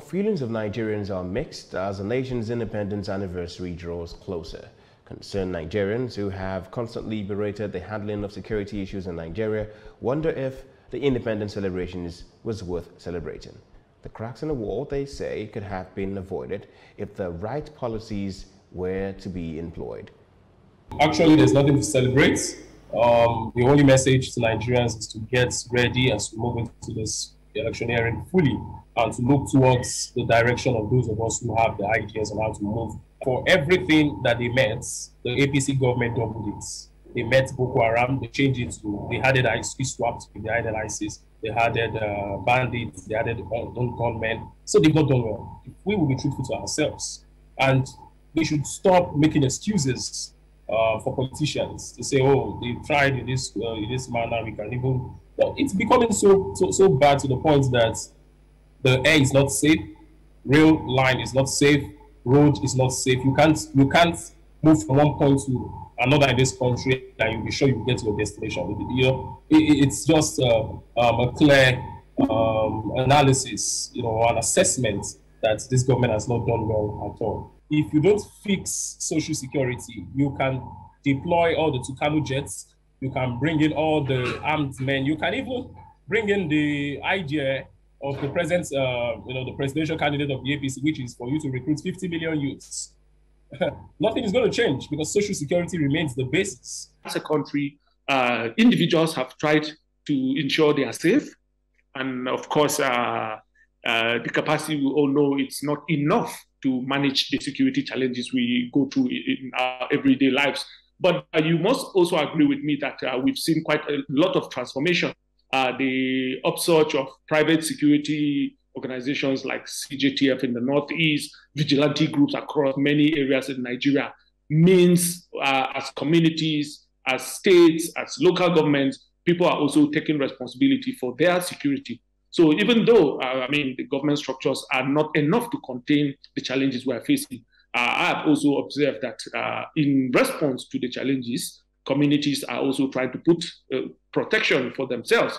Feelings of Nigerians are mixed as the nation's independence anniversary draws closer. Concerned Nigerians who have constantly berated the handling of security issues in Nigeria wonder if the independence celebrations was worth celebrating. The cracks in the wall, they say, could have been avoided if the right policies were to be employed. Actually, there's nothing to celebrate. Um, the only message to Nigerians is to get ready as we move into this electioneering fully and to look towards the direction of those of us who have the ideas on how to move. For everything that they met, the APC government doubled it. They met Boko Haram, they changed it to, they added ISP swapped with the added ISIS, they added uh, bandits, they added uh, gunmen. So they've not done well. We will be truthful to ourselves, and we should stop making excuses uh, for politicians to say, "Oh, they tried in this uh, in this manner. We can even." It's becoming so, so so bad to the point that the air is not safe, rail line is not safe, road is not safe. You can't you can't move from one point to another in this country and you'll be sure you get to your destination. You know, it, it's just uh, um, a clear um, analysis, you know, an assessment that this government has not done well at all. If you don't fix social security, you can deploy all the Tucano jets, you can bring in all the armed men, you can even bring in the idea of the present, uh, you know, the presidential candidate of the APC, which is for you to recruit 50 million youths. Nothing is going to change because social security remains the basis. As a country, uh, individuals have tried to ensure they are safe. And of course, uh, uh, the capacity we all know it's not enough to manage the security challenges we go through in our everyday lives. But uh, you must also agree with me that uh, we've seen quite a lot of transformation uh, the upsurge of private security organizations like CJTF in the Northeast, vigilante groups across many areas in Nigeria means uh, as communities, as states, as local governments, people are also taking responsibility for their security. So even though, uh, I mean, the government structures are not enough to contain the challenges we are facing, I have also observed that uh, in response to the challenges, communities are also trying to put uh, protection for themselves